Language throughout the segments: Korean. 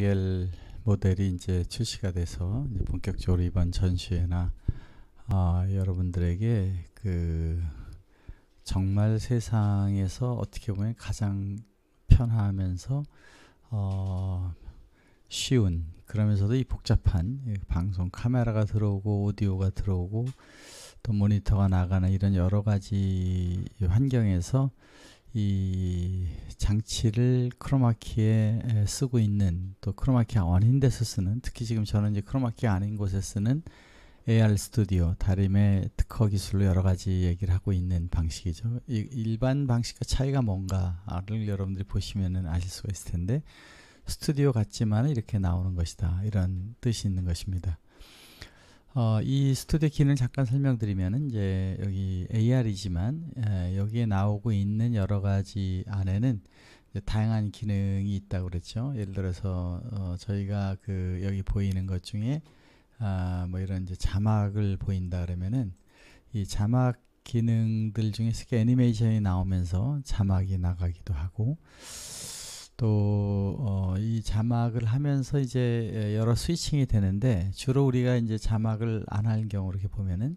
리얼 모델이 이제 출시가 돼서 이제 본격적으로 이번 전시회나 아, 여러분들에게 그 정말 세상에서 어떻게 보면 가장 편하면서 어, 쉬운 그러면서도 이 복잡한 방송 카메라가 들어오고 오디오가 들어오고 또 모니터가 나가는 이런 여러 가지 환경에서 이 장치를 크로마키에 쓰고 있는 또 크로마키가 아닌 데서 쓰는 특히 지금 저는 이제 크로마키가 아닌 곳에 쓰는 AR 스튜디오 다림의 특허 기술로 여러 가지 얘기를 하고 있는 방식이죠. 이, 일반 방식과 차이가 뭔가를 여러분들이 보시면은 아실 수가 있을 텐데 스튜디오 같지만 이렇게 나오는 것이다 이런 뜻이 있는 것입니다. 어, 이 스튜디오 기능 잠깐 설명드리면 이제 여기 AR이지만 에, 여기에 나오고 있는 여러 가지 안에는 다양한 기능이 있다고 그랬죠. 예를 들어서 어, 저희가 그 여기 보이는 것 중에 아, 뭐 이런 이제 자막을 보인다 그러면은 이 자막 기능들 중에 서 애니메이션이 나오면서 자막이 나가기도 하고 또이 어, 자막을 하면서 이제 여러 스위칭이 되는데 주로 우리가 이제 자막을 안 할 경우 이렇게 보면은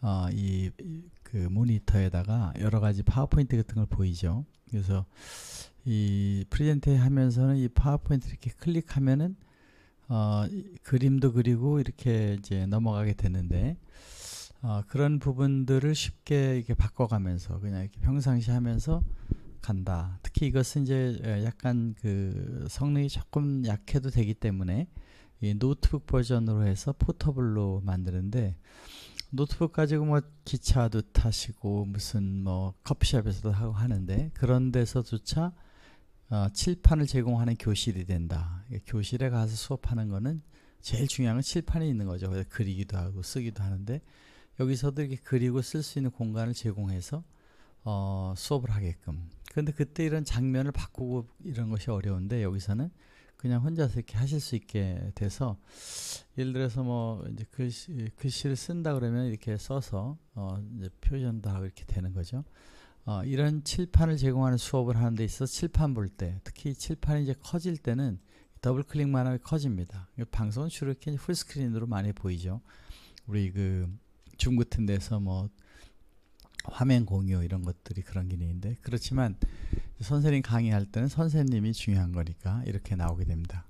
어, 이 그 모니터에다가 여러 가지 파워포인트 같은 걸 보이죠. 그래서 이 present 하면서는 이 파워포인트 이렇게 클릭하면은 어, 그림도 그리고 이렇게 이제 넘어가게 되는데 어, 그런 부분들을 쉽게 이렇게 바꿔가면서 그냥 이렇게 평상시 하면서 간다. 특히 이것은 이제 약간 그 성능이 조금 약해도 되기 때문에 이 노트북 버전으로 해서 portable로 만드는데 노트북 가지고 뭐 기차도 타시고 무슨 뭐 커피숍에서도 하고 하는데 그런 데서조차 어, 칠판을 제공하는 교실이 된다. 교실에 가서 수업하는 거는 제일 중요한 건 칠판이 있는 거죠. 그래서 그리기도 하고 쓰기도 하는데 여기서도 이렇게 그리고 쓸 수 있는 공간을 제공해서 어, 수업을 하게끔 근데 그때 이런 장면을 바꾸고 이런 것이 어려운데 여기서는 그냥 혼자서 이렇게 하실 수 있게 돼서 예를 들어서 뭐 이제 글씨 글씨를 쓴다 그러면 이렇게 써서 어 이제 표현도 하고 이렇게 되는 거죠. 어 이런 칠판을 제공하는 수업을 하는 데 있어 칠판 볼 때 특히 칠판이 이제 커질 때는 더블 클릭만 하면 커집니다. 방송은 주로 이렇게 풀스크린으로 많이 보이죠. 우리 그 줌 같은 데서 뭐 화면 공유 이런 것들이 그런 기능인데 그렇지만 선생님 강의할 때는 선생님이 중요한 거니까 이렇게 나오게 됩니다.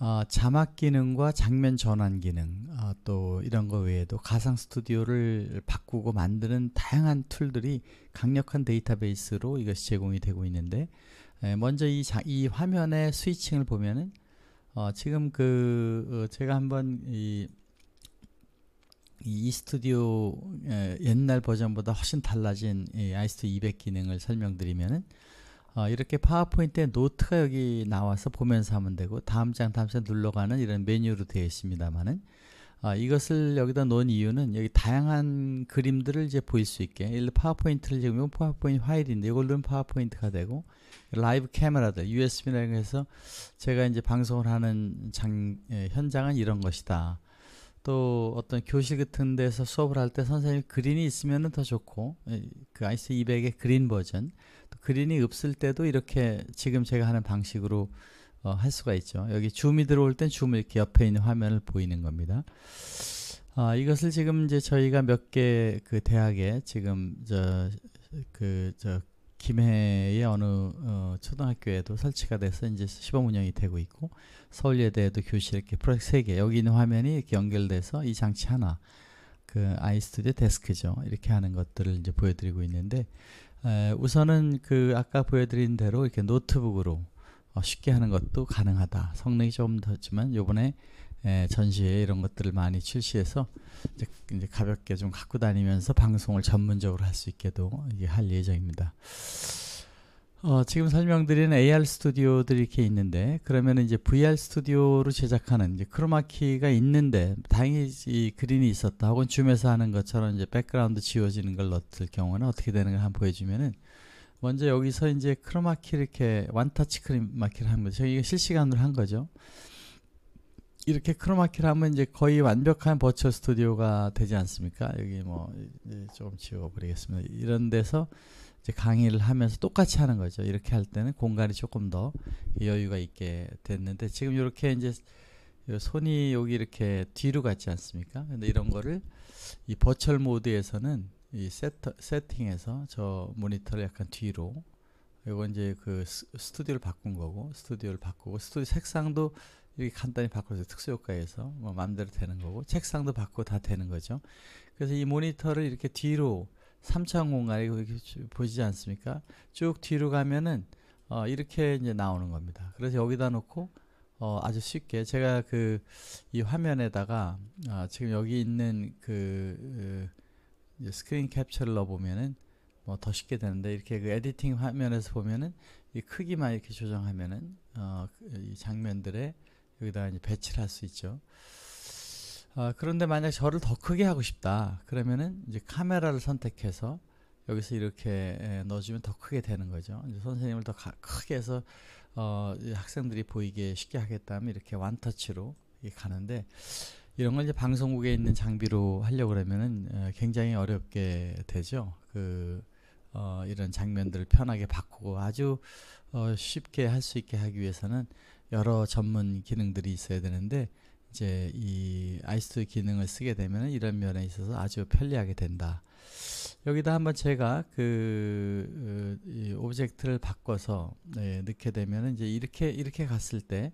어, 자막 기능과 장면 전환 기능 어, 또 이런 거 외에도 가상 스튜디오를 바꾸고 만드는 다양한 툴들이 강력한 데이터베이스로 이것이 제공이 되고 있는데 에, 먼저 이, 자, 이 화면의 스위칭을 보면은 어, 지금 그 어, 제가 한번 이 이 스튜디오 옛날 버전보다 훨씬 달라진 아이스트 200 기능을 설명드리면은 어, 이렇게 파워포인트에 노트가 여기 나와서 보면서 하면 되고 다음 장 다음 장 눌러가는 이런 메뉴로 되어 있습니다만은 어, 이것을 여기다 놓은 이유는 여기 다양한 그림들을 이제 보일 수 있게 예를 파워포인트를 지금 파워포인트 파일인데 이걸 누르면 파워포인트가 되고 라이브 카메라들 USB라고 해서 제가 이제 방송을 하는 장 예, 현장은 이런 것이다. 또 어떤 교실 같은 데서 수업을 할 때 선생님 green이 있으면 더 좋고 그 아이스 200의 그린 버전 또 그린이 없을 때도 이렇게 지금 제가 하는 방식으로 어, 할 수가 있죠. 여기 줌이 들어올 땐 줌을 이렇게 옆에 있는 화면을 보이는 겁니다. 아, 이것을 지금 이제 저희가 몇 개 그 대학에 지금 저 그저 그 김해의 어느 어, 초등학교에도 설치가 돼서 이제 시범 운영이 되고 있고 서울예대에도 교실 이렇게 프로젝트 3개 여기 있는 화면이 이렇게 연결돼서 이 장치 하나 그 아이스튜디오 데스크죠. 이렇게 하는 것들을 이제 보여드리고 있는데 에, 우선은 그 아까 보여드린 대로 이렇게 노트북으로 어, 쉽게 하는 것도 가능하다. 성능이 조금 더지만 요번에 에, 전시회 이런 것들을 많이 출시해서 이제, 이제 가볍게 좀 갖고 다니면서 방송을 전문적으로 할 수 있게도 이게 할 예정입니다. 어, 지금 설명드린 AR 스튜디오들이 이렇게 있는데 그러면 이제 VR 스튜디오로 제작하는 이제 크로마키가 있는데 다행히 이 green이 있었다 혹은 줌에서 하는 것처럼 이제 백그라운드 지워지는 걸 넣을 경우는 어떻게 되는가 한번 보여주면은 먼저 여기서 이제 크로마키 이렇게 원타치 크로마키를 한 거죠. 이거 실시간으로 한 거죠. 이렇게 크로마키를 하면 이제 거의 완벽한 버추얼 스튜디오가 되지 않습니까? 여기 뭐 조금 지워버리겠습니다. 이런 데서 이제 강의를 하면서 똑같이 하는 거죠. 이렇게 할 때는 공간이 조금 더 여유가 있게 됐는데 지금 이렇게 이제 손이 여기 이렇게 뒤로 갔지 않습니까? 근데 이런 거를 이 버철 모드에서는 이 세터, 세팅에서 저 모니터를 약간 뒤로 이거 이제 그 스튜디오를 바꾼 거고 스튜디오를 바꾸고 스튜디오 색상도 이렇게 간단히 바꿔서 특수 효과에서 뭐 마음대로 되는 거고 책상도 바꾸고 다 되는 거죠. 그래서 이 모니터를 이렇게 뒤로 3차원 공간에 보이지 않습니까? 쭉 뒤로 가면은 어 이렇게 이제 나오는 겁니다. 그래서 여기다 놓고 어 아주 쉽게 제가 그 이 화면에다가 어 지금 여기 있는 그어 스크린 캡처를 넣어 보면은 뭐 더 쉽게 되는데 이렇게 그 editing 화면에서 보면은 이 크기만 이렇게 조정하면은 어이 장면들의 여기다 이제 배치를 할 수 있죠. 아, 그런데 만약 저를 더 크게 하고 싶다. 그러면은 이제 카메라를 선택해서 여기서 이렇게 에, 넣어주면 더 크게 되는 거죠. 선생님을 더 가, 크게 해서 어, 학생들이 보이게 쉽게 하겠다면 이렇게 완터치로 가는데 이런 걸 이제 방송국에 있는 장비로 하려고 그러면은 에, 굉장히 어렵게 되죠. 그 어, 이런 장면들을 편하게 바꾸고 아주 어, 쉽게 할 수 있게 하기 위해서는 여러 전문 기능들이 있어야 되는데 이제 이 아이스토 기능을 쓰게 되면 이런 면에 있어서 아주 편리하게 된다. 여기다 한번 제가 그 어, object를 바꿔서 네, 넣게 되면 이제 이렇게 이렇게 갔을 때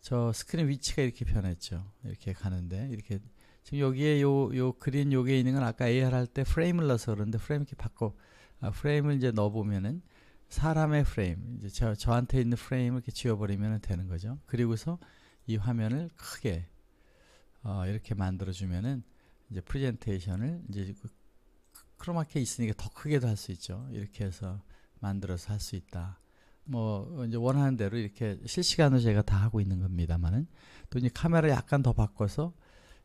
저 스크린 위치가 이렇게 변했죠. 이렇게 가는데 이렇게 지금 여기에 요 요 green 요게 있는 건 아까 AR 할 때 프레임을 넣어서 그런데 프레임 이렇게 바꿔 아, 프레임을 이제 넣어 보면은 사람의 프레임 이제 저 저한테 있는 프레임을 이렇게 지워버리면 되는 거죠. 그리고서 이 화면을 크게 어, 이렇게 만들어 주면은 이제 프레젠테이션을 이제 그 크로마키에 있으니까 더 크게도 할 수 있죠. 이렇게 해서 만들어서 할 수 있다. 뭐 이제 원하는 대로 이렇게 실시간으로 제가 다 하고 있는 겁니다만은 또 이제 카메라 약간 더 바꿔서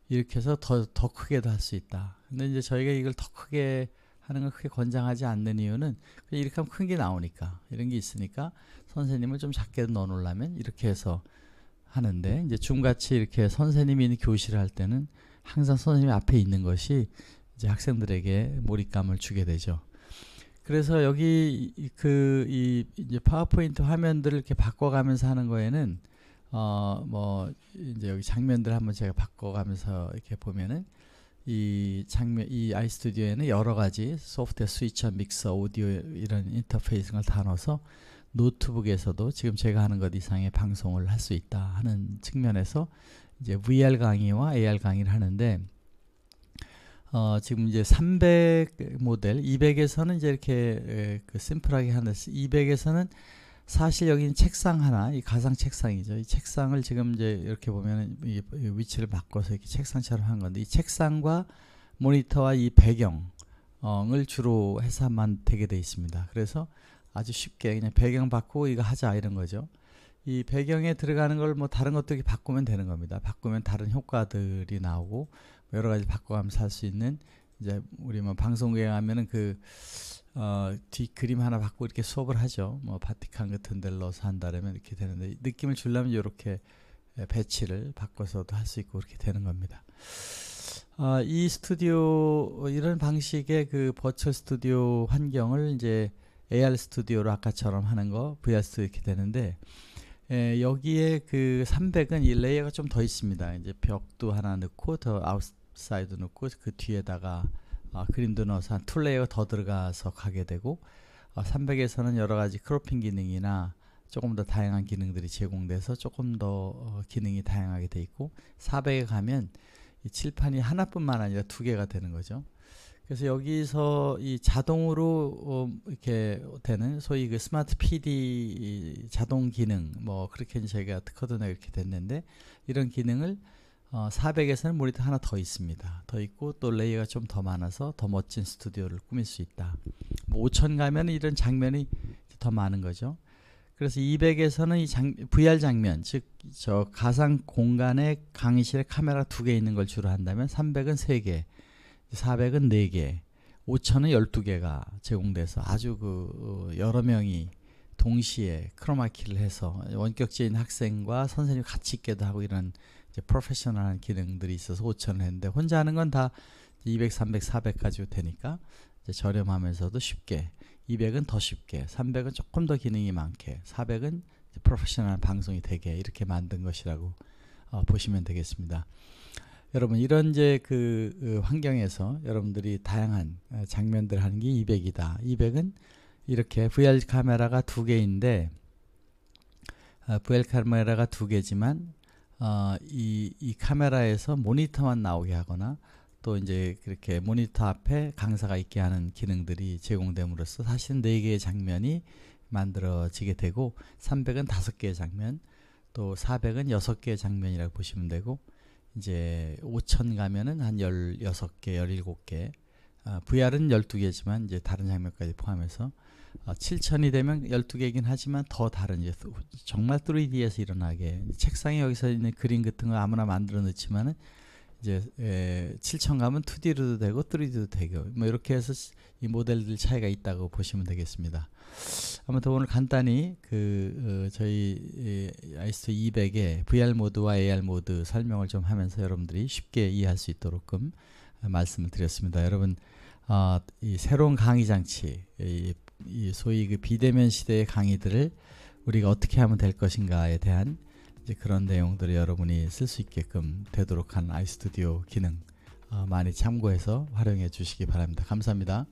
이렇게 해서 더 더 크게도 할 수 있다. 근데 이제 저희가 이걸 더 크게 하는 걸 크게 권장하지 않는 이유는 이렇게 하면 큰 게 나오니까 이런 게 있으니까 선생님을 좀 작게 넣어 놓으려면 이렇게 해서 하는데 이제 줌같이 이렇게 선생님이 있는 교실을 할 때는 항상 선생님 앞에 있는 것이 이제 학생들에게 몰입감을 주게 되죠. 그래서 여기 그 이 이제 파워포인트 화면들을 이렇게 바꿔가면서 하는 거에는 어 뭐 이제 여기 장면들 한번 제가 바꿔가면서 이렇게 보면은 이 장면 이 아이스튜디오에는 여러 가지 소프트웨어 스위처, 믹서, 오디오 이런 인터페이스를 다 넣어서 노트북에서도 지금 제가 하는 것 이상의 방송을 할 수 있다 하는 측면에서 이제 VR 강의와 AR 강의를 하는데 어, 지금 이제 300 모델, 200에서는 이제 이렇게 에, 그 심플하게 하는데 200에서는 사실 여기는 책상 하나, 이 가상 책상이죠. 이 책상을 지금 이제 이렇게 보면 이, 이 위치를 바꿔서 이렇게 책상처럼 한 건데 이 책상과 모니터와 이 배경을 주로 해서만 되게 돼 있습니다. 그래서 아주 쉽게 그냥 배경 바꾸고 이거 하자 이런 거죠. 이 배경에 들어가는 걸 뭐 다른 이렇게 바꾸면 되는 겁니다. 바꾸면 다른 효과들이 나오고 뭐 여러 가지 바꿔가면서 할 수 있는 이제 우리 뭐 방송국에 가면은 그 어, 뒤 그림 하나 바꾸고 이렇게 수업을 하죠. 뭐 바티칸 같은 데를 넣어서 한다면 이렇게 되는데 느낌을 주려면 이렇게 배치를 바꿔서도 할 수 있고 그렇게 되는 겁니다. 어, 이 스튜디오 이런 방식의 그 버추얼 스튜디오 환경을 이제 AR 스튜디오로 아까처럼 하는 거 VR 스튜디오 이렇게 되는데 에, 여기에 그 300은 이 layer가 좀 더 있습니다. 이제 벽도 하나 넣고 더 outside 넣고 그 뒤에다가 어, 그림도 넣어서 한 two layer 더 들어가서 가게 되고 어, 300에서는 여러 가지 cropping 기능이나 조금 더 다양한 기능들이 제공돼서 조금 더 어, 기능이 다양하게 돼 있고 400에 가면 이 칠판이 하나뿐만 아니라 두 개가 되는 거죠. 그래서 여기서 이 자동으로 어, 이렇게 되는 소위 그 스마트 PD 자동 기능 뭐 그렇게 저희가 특허도 내 이렇게 됐는데 이런 기능을 어, 400에서는 모니터 하나 더 있습니다. 더 있고 또 레이어가 좀 더 많아서 더 멋진 스튜디오를 꾸밀 수 있다. 뭐 5천 가면 이런 장면이 더 많은 거죠. 그래서 200에서는 이 장, VR 장면, 즉 저 가상 공간에 강의실에 카메라 두 개 있는 걸 주로 한다면 300은 3개, 400은 4개, 5천은 12개가 제공돼서 아주 그 어, 여러 명이 동시에 크로마키를 해서 원격적인 학생과 선생님 같이 있게도 하고 이런 이제 프로페셔널한 기능들이 있어서 5천을 했는데 혼자 하는 건 다 200, 300, 400까지 되니까 저렴하면서도 쉽게 200은 더 쉽게, 300은 조금 더 기능이 많게, 400은 프로페셔널 방송이 되게 이렇게 만든 것이라고 어, 보시면 되겠습니다. 여러분 이런 이제 그, 그 환경에서 여러분들이 다양한 어, 장면들 하는 게 200이다. 200은 이렇게 VR 카메라가 두 개인데 어, VR 카메라가 두 개지만 어, 이, 이 카메라에서 모니터만 나오게 하거나 또 이제 그렇게 모니터 앞에 강사가 있게 하는 기능들이 제공됨으로써 사실은 네 개의 장면이 만들어지게 되고 300은 다섯 개의 장면 또 400은 여섯 개의 장면이라고 보시면 되고 이제 5천 가면은 한 16개, 17개 아, VR은 12개지만 이제 다른 장면까지 포함해서 어, 7천이 되면 12개이긴 하지만 더 다른 이제 정말 3D에서 일어나게 책상에 여기서 있는 그림 같은 거 아무나 만들어 놓지만은 이제 에, 7천 가면 2D로도 되고 3D도 되고 뭐 이렇게 해서 이 모델들 차이가 있다고 보시면 되겠습니다. 아무튼 오늘 간단히 그 어, 저희 아이스토 200의 VR 모드와 AR 모드 설명을 좀 하면서 여러분들이 쉽게 이해할 수 있도록끔 말씀을 드렸습니다. 여러분 어, 이 새로운 강의 장치 이, 이 소위 그 비대면 시대의 강의들을 우리가 어떻게 하면 될 것인가에 대한 이제 그런 내용들을 여러분이 쓸 수 있게끔 되도록 한 아이스튜디오 기능 어, 많이 참고해서 활용해 주시기 바랍니다. 감사합니다.